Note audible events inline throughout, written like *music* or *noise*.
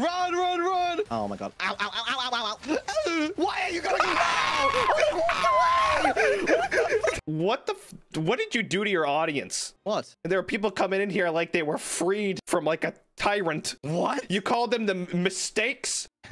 Run, run, run! Oh my god. Ow, ow, ow, ow, ow, ow, ow. *laughs* Why are you gonna go? What the? F- what did you do to your audience? What? There are people coming in here like they were freed from like a tyrant. What? You called them the Mystakes? *laughs*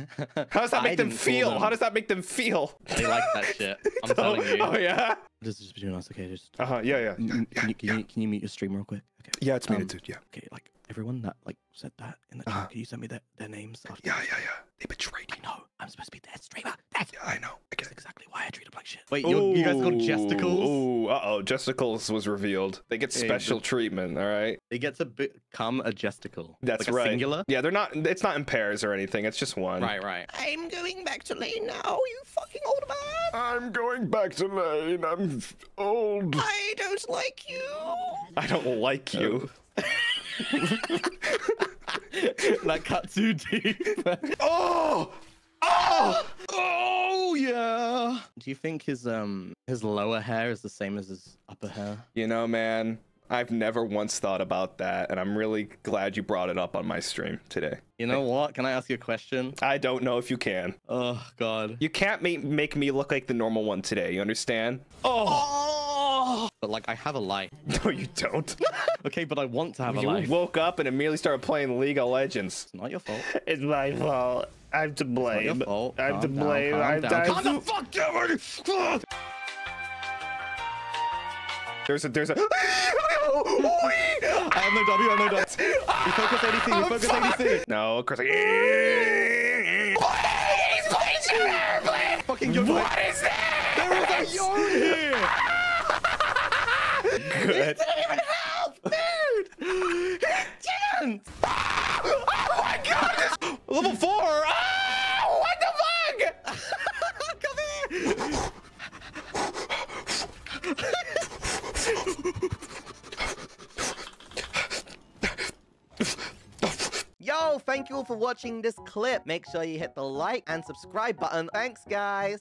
How does that make them feel? them. How does that make them feel? They like that shit. *laughs* I'm telling you. Oh yeah. This is just between us, okay? Just Uh huh. Yeah, yeah. can, can, you, can, you, can you mute your stream real quick? Okay. Yeah, it's muted, dude. Yeah. Okay, like everyone that like said that in the chat, Uh-huh. can you send me their, their names? After Yeah, yeah, yeah. They betrayed I know. I'm supposed to be their streamer. That's, Yeah, I know. I that's exactly why I treat them like shit. Wait, you you guys got gesticles? Ooh, uh oh. Gesticles was revealed. They get Hey, special the- treatment, all right? They get to become a gesticle. That's like a right. singular. Yeah, they're not, it's not in pairs or anything. It's just one. Right, right. I'm going back to lane now, you fucking old man. I'm going back to lane. I'm old. I don't like you. I don't like you. *laughs* *laughs* *laughs* that cut too deep. *laughs* Oh! Oh! oh yeah. Do you think his um his lower hair is the same as his upper hair? You know, man, I've never once thought about that, and I'm really glad you brought it up on my stream today. You know what? Can I ask you a question? I don't know if you can. Oh god. You can't make make me look like the normal one today. You understand? Oh. But like I have a light. *laughs* No, you don't. *laughs* Okay, but I want to have a you woke up and immediately started playing League of Legends. It's not your fault. *laughs* It's my fault. I'm to fault. I'm Calm to down, blame. calm I'm down. Calm the fuck down. There's a there's a. I have no W. I have no W. We focus ADC. We focus ADC. no, Chris. Fucking Yoda. What is that? There was a Yoda here. Good. didn't even help, dude. He didn't. Oh my god. Level four. Ah, what the fuck? *laughs* Come here. Yo, thank you all for watching this clip. Make sure you hit the like and subscribe button. Thanks, guys.